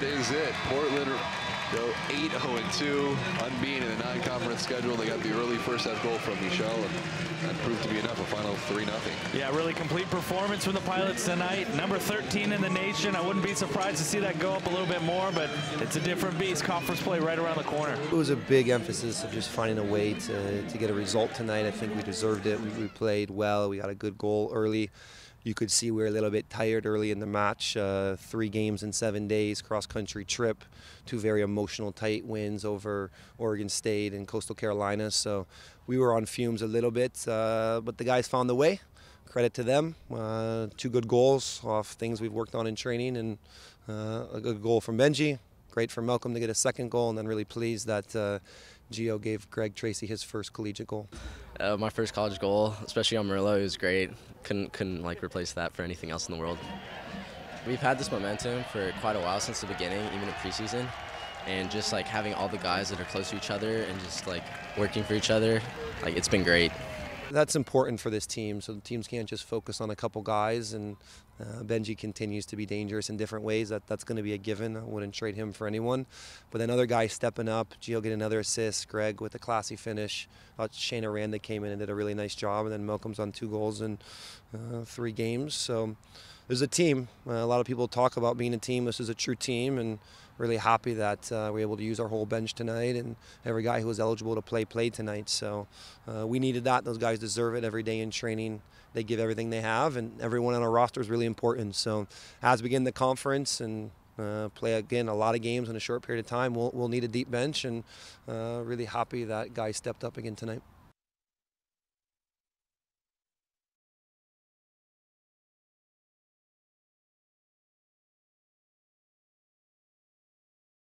that is it. Portland go 8-0-2, unbeaten in the non-conference schedule. They got the early first half goal from Michel, and that proved to be enough. A final 3-0. Yeah, really complete performance from the Pilots tonight. Number 13 in the nation. I wouldn't be surprised to see that go up a little bit more, but it's a different beast. Conference play right around the corner. It was a big emphasis of just finding a way to, to get a result tonight. I think we deserved it. We, we played well. We got a good goal early you could see we were a little bit tired early in the match. Uh, three games in seven days, cross country trip, two very emotional, tight wins over Oregon State and Coastal Carolina. So we were on fumes a little bit, uh, but the guys found the way. Credit to them. Uh, two good goals off things we've worked on in training, and uh, a good goal from Benji. Great for Malcolm to get a second goal, and then really pleased that uh, Gio gave Greg Tracy his first collegiate goal. Uh, my first college goal, especially on Merlo, was great. Couldn't couldn't like replace that for anything else in the world. We've had this momentum for quite a while since the beginning, even in preseason, and just like having all the guys that are close to each other and just like working for each other, like it's been great that's important for this team. So the teams can't just focus on a couple guys. And uh, Benji continues to be dangerous in different ways. That that's going to be a given. I wouldn't trade him for anyone. But then other guys stepping up. Gio get another assist. Greg with a classy finish. Uh, Shane Aranda came in and did a really nice job. And then Malcolm's on two goals in uh, three games. So there's a team. Uh, a lot of people talk about being a team. This is a true team, and really happy that uh, we're able to use our whole bench tonight, and every guy who was eligible to play played tonight. So uh, we needed that. Those guys deserve it every day in training. They give everything they have, and everyone on our roster is really important. So as we begin the conference and uh, play again a lot of games in a short period of time, we'll, we'll need a deep bench, and uh, really happy that guys stepped up again tonight.